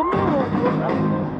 我没有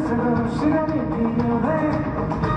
すぐ後ろに逃げない。